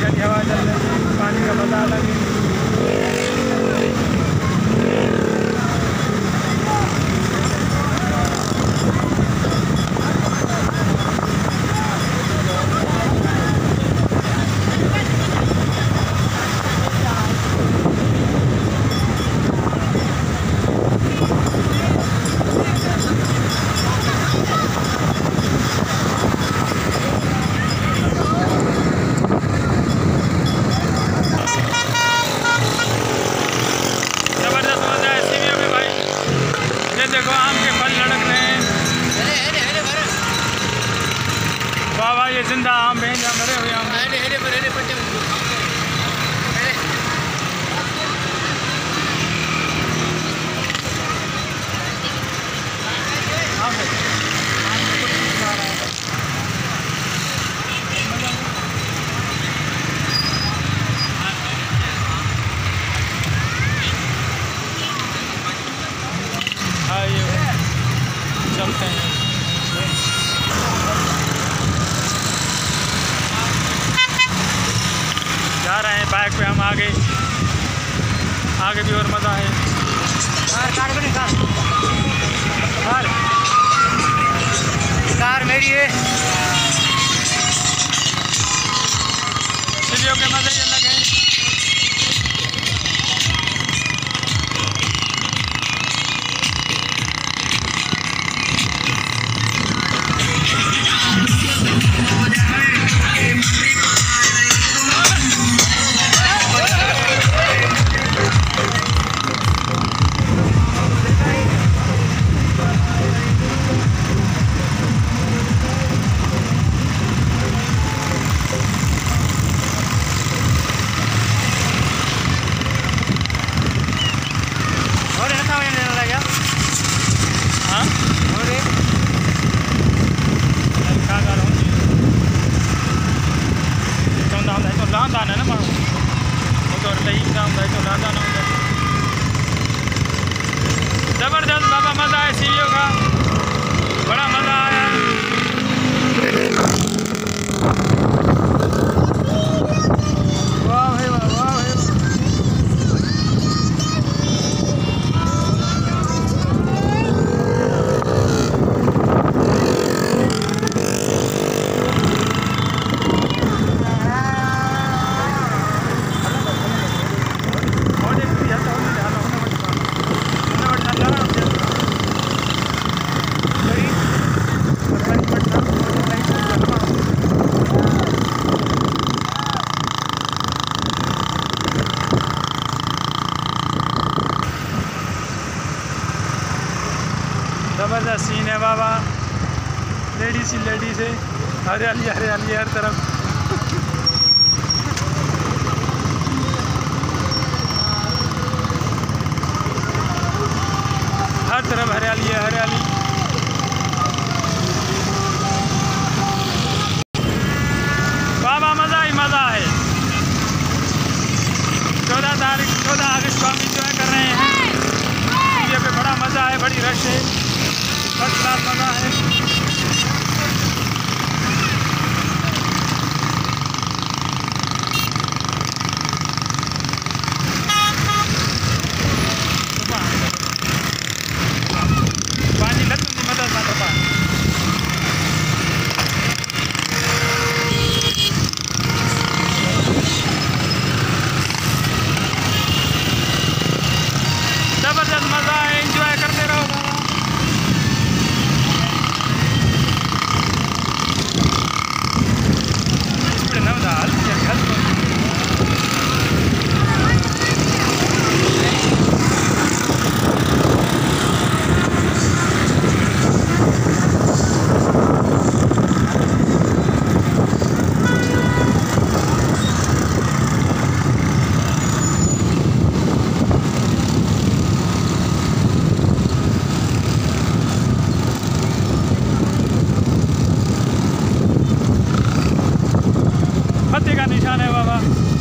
ठंडी हवा चल रही पानी का मज़ा अलग है देखो आम के फल लड़क रहे हैं। वाह वाह ये ज़िंदा आम है जहाँ मरे हुए आम। आम है। आम में कुछ नहीं आ रहा है। आइए चलते हैं जा रहे हैं बाइक पे हम आगे। आगे भी और मज़ा है। मज़ा है सीढ़ियों का बड़ा मज़ा ज़बरदस्त सीन है बाबा। लेडीज़ ही लेडीज़ है। हरियाली हरियाली हर तरफ़। हर तरफ़ हरियाली है हरियाली। बाबा मज़ा ही मज़ा है। चौदह तारीख चौदह अगस्त को हम इंजॉय कर रहे हैं। ये पे बड़ा मज़ा है बड़ी रश है। फ़र्स्ट क्लास मज़ा है। फतेह का निशान है बाबा।